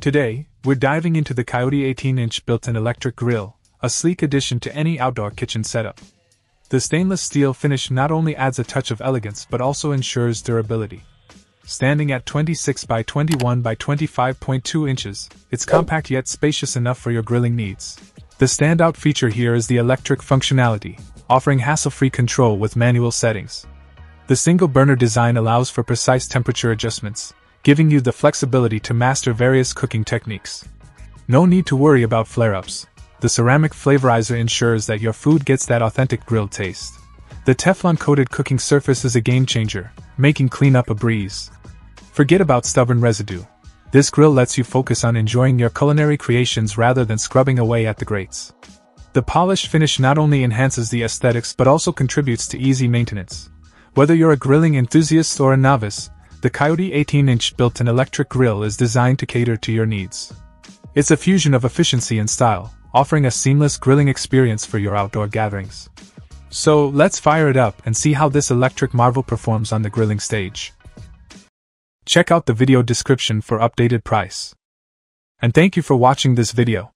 Today, we're diving into the Coyote 18 inch built in electric grill, a sleek addition to any outdoor kitchen setup. The stainless steel finish not only adds a touch of elegance but also ensures durability. Standing at 26 by 21 by 25.2 inches, it's compact yet spacious enough for your grilling needs. The standout feature here is the electric functionality, offering hassle free control with manual settings. The single burner design allows for precise temperature adjustments, giving you the flexibility to master various cooking techniques. No need to worry about flare ups. The ceramic flavorizer ensures that your food gets that authentic grilled taste. The Teflon coated cooking surface is a game changer, making cleanup a breeze. Forget about stubborn residue. This grill lets you focus on enjoying your culinary creations rather than scrubbing away at the grates. The polished finish not only enhances the aesthetics but also contributes to easy maintenance. Whether you're a grilling enthusiast or a novice, the Coyote 18 inch built in electric grill is designed to cater to your needs. It's a fusion of efficiency and style, offering a seamless grilling experience for your outdoor gatherings. So, let's fire it up and see how this electric marvel performs on the grilling stage. Check out the video description for updated price. And thank you for watching this video.